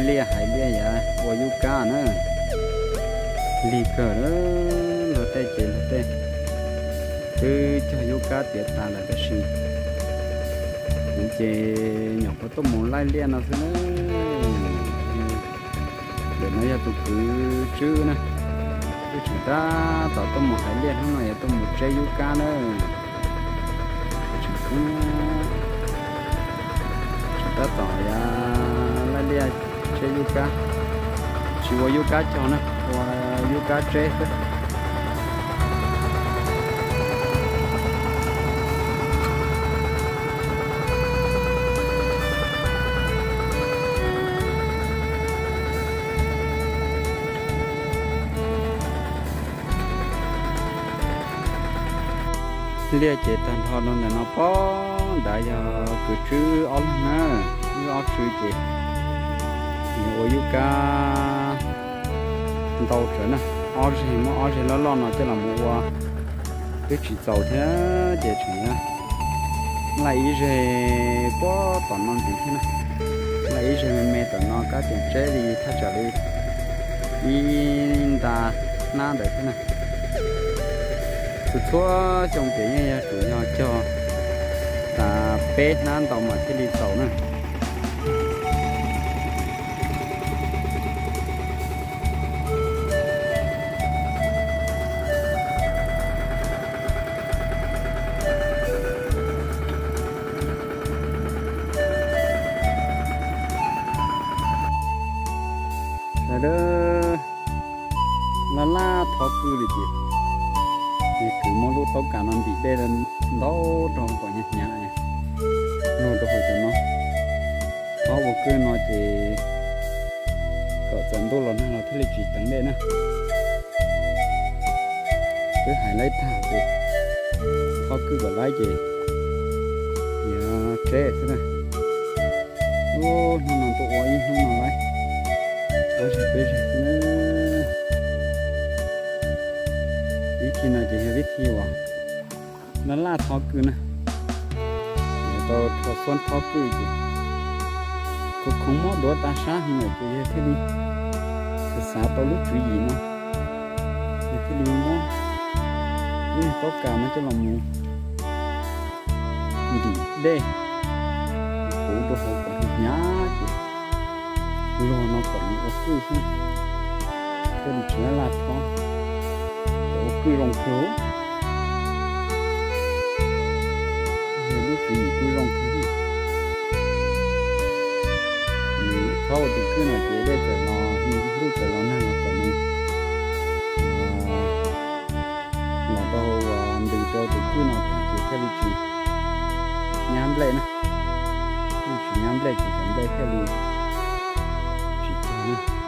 hai lia hai lia ya wo yu ka na li ka na lo te chế lo te cứ cho yu ka tiệt ta là cái gì? Cũng chế nhỏ có tôm muốn lai lia nó thế nữa để nó ya tụ cứ chứ nè. Chúng ta tạo tôm một hải lia không này tôm một trái yu cá nữa. Trái yu cá chona có yu cá tre lia chế tan thon nó nó po. Đã giờ cứ chữ ông nè cứ ông chữ chế nhiều yu cá trở nè. Ôn gì mà ôn nó lo nó cho làm mua cái chỉ giàu thế chế chỉ nè. Lấy rồi bó toàn non gì thế nè. Lại rồi mẹ toàn non cái tiền chế đi thay trở đi. Đi ta na được thế này tụi chúa trong cái nhà chủ nhà cho. Ta bé nan tàu mà cái đi tàu nè. La thọ cư đi thì cứ mỗi lúc tao cả nó bị đây là đó trong của nhà nhà này. Nó đâu phải cho nó. Nó một cái nó thì cỡ dẫn đô là nó là thế là chỉ tặng đây nè cứ hãy lấy thả thì có cứ gọi lấy gì nhà trẻ thế này. Ô nó nằm tụ oi nó nằm lấy ở sẽ biết nữa khi nào chỉ biết thi nó là thọ cử nè để tôi thọ xuân thọ cử chứ cũng không mất đổ ta sáng hơn người kia thế đi cái xã tôi lúc chú gì nó cái thế nó nhưng tất cả nó cho lòng mù đi đây cố đồ họ còn nhá chứ lo nó còn có cử không cái đi là thọ quy rong khấu rồi nó gì quy rong khấu thì thâu thì cứ nói chuyện đây chờ nó lúc chờ nó năng là còn mình. Nó đâu đừng cho thì cứ nó phải chỉ theo lịch trình nhám lên nè chỉ nhám lên chỉ cần đây theo lịch chỉ cho nè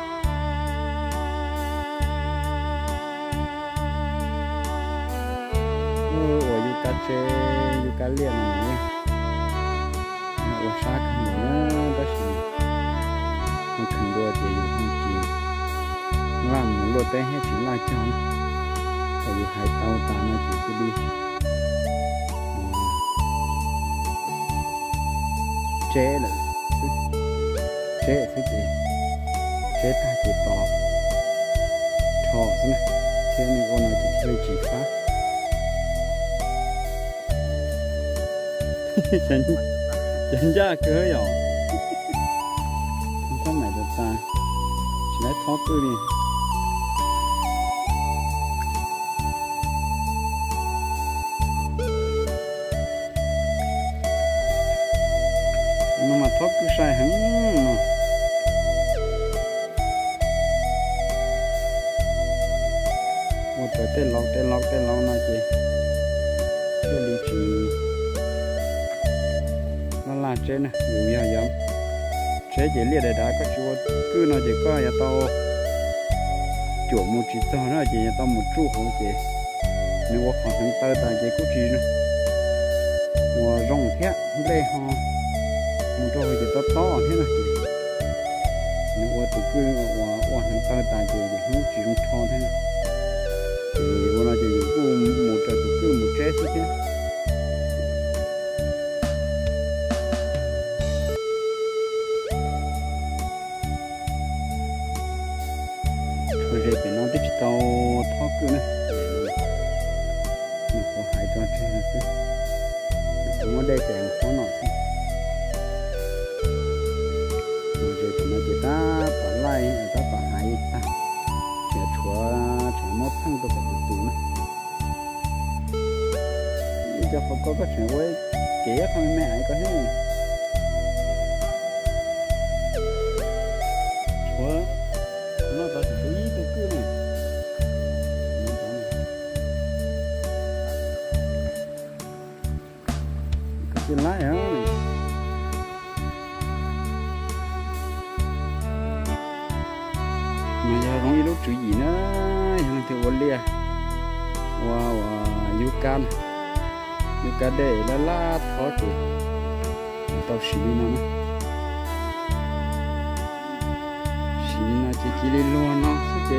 chế yu cá liền này nhé nó là sa khăn nữa đó là nó khăn đua thì yu không chỉ làm một lô té hết chỉ là cho nó tại vì hai tàu ta nó chỉ cứ đi. Chế là chế cái gì chế ta chỉ to. Thọ thế này. Chế này ôn nó chỉ chơi chỉ phát. Chân chân ra cơ rồi không có mày được ta. Chỉ lấy thoát tôi đi. Nó mà thoát cứ sai hẳn. Thế chỉ liệt để đã có chúa, cứ nó chỉ có nhà tao. Chuột một chỉ tao nó chỉ nhà tao một chú không chỉ nếu có khả năng tao ta chỉ có chỉ nữa. Mùa rong thế đây ho. Một chỗ chỉ to to, thế này chỉ nếu có tụ cứ mà có khả năng tao ta chỉ không chỉ trong cho thế này thì nó chỉ có một chỗ tụ cứ một trái thế có lại hả mà giờ không lúc chữ gì nữa hàng thì ổn lia wow wow yukan can. Để là la thó chị tao xí nó xin nó chỉ chỉ đi luôn nó chị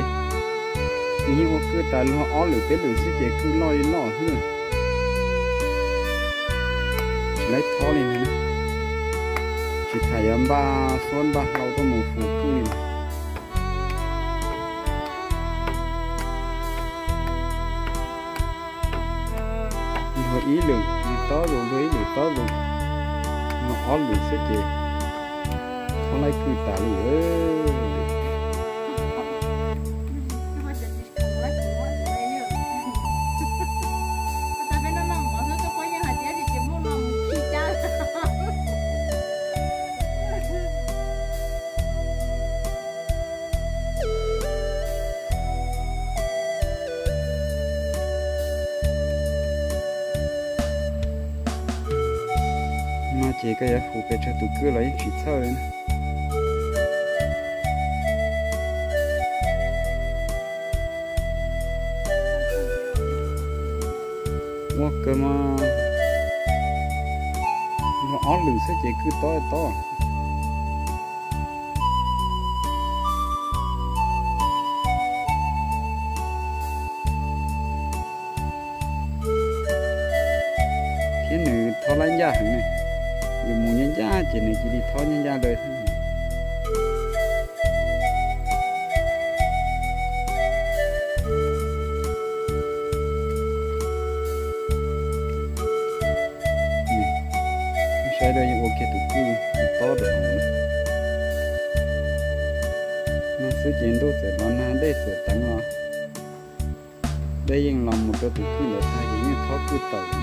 như một cái ta lo ó lửa cái lửa chị cứ lo lo thôi lấy thó lên này chỉ thầy em ba xuân ba lâu tôi mù phụ cứ này nó ý lượng nó to luôn với ý lượng to luôn nó ó lượng sẽ chị không lấy cứ tả lì ơi mà chị cái phụ cái cho tụi cứ lấy chỉ sau cơ mà nó ó lử sẽ chỉ cứ to to. Cái nữ thọ lại ra hẳn này dù muốn nhân ra chỉ này chỉ đi thọ nhân ra đời thôi sai đây ok tụ cú to được nó sẽ tiền đấu sẽ nó na đây sẽ tăng lo đây yên một cái tụ cú để thay vì như thọ cú tàu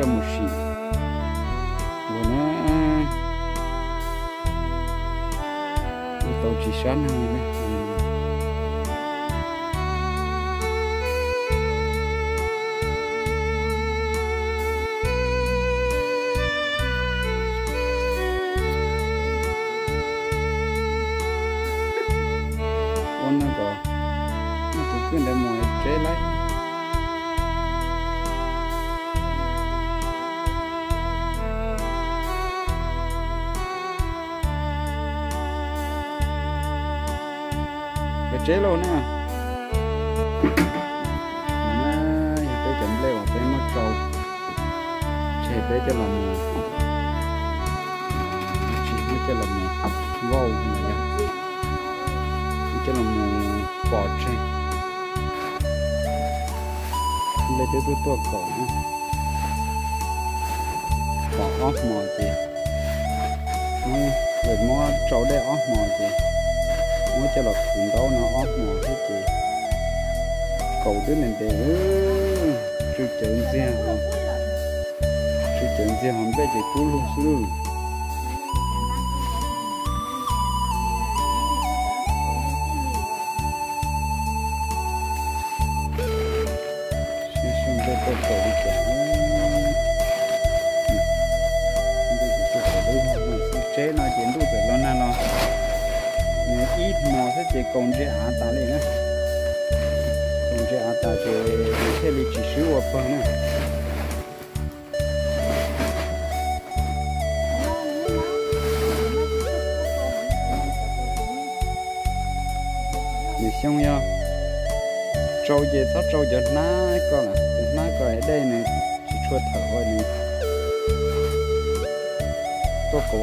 cho một xí của nó tàu chỉ sáng hơn chế luôn nè nó giờ chậm leo mất trâu chế tới cho làm chỉ mới cho làm vô này cho bò trên lấy cái túi tua cổ bỏ off mò gì, rồi mò trâu đây off mò gì nó cho lọc cùng đó nó ốp mò thế chị. Cầu đứa này để chơi chơi xe không chơi chọn xe không biết chị cú luôn luôn mò ta ta sẽ chỉ số xong nha trâu gì sao trâu giờ ná có là ná có ở đây này. Chỉ chua thở thôi này. Tôi cố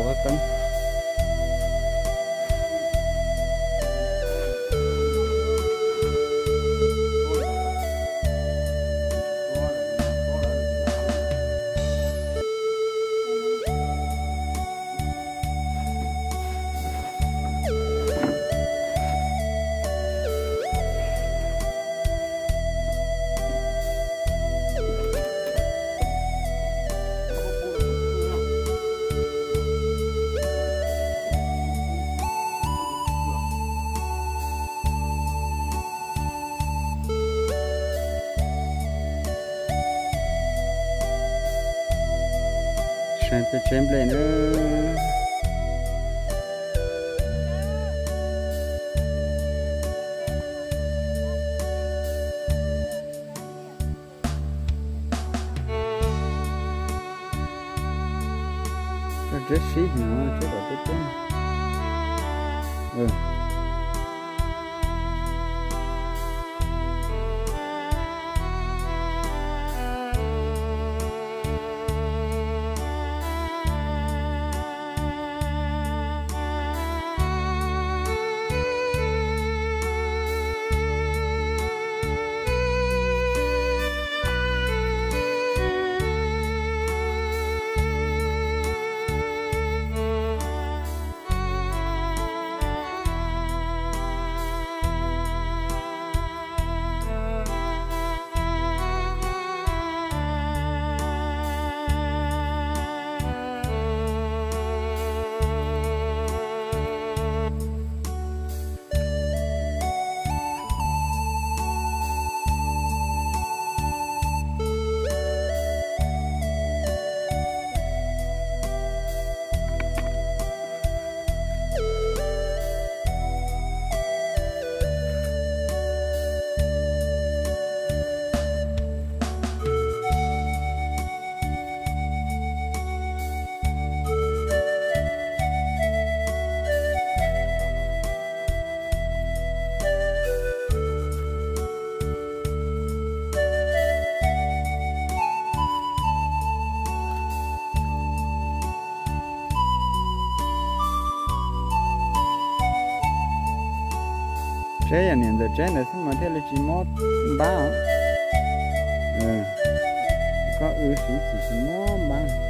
cái cân sang tới chém lên nữa cái rất xí nữa chứ là tốt ừ trái là niệm được trái là sao mà thế là chỉ mót ba ừ có ư sĩ chỉ mót ba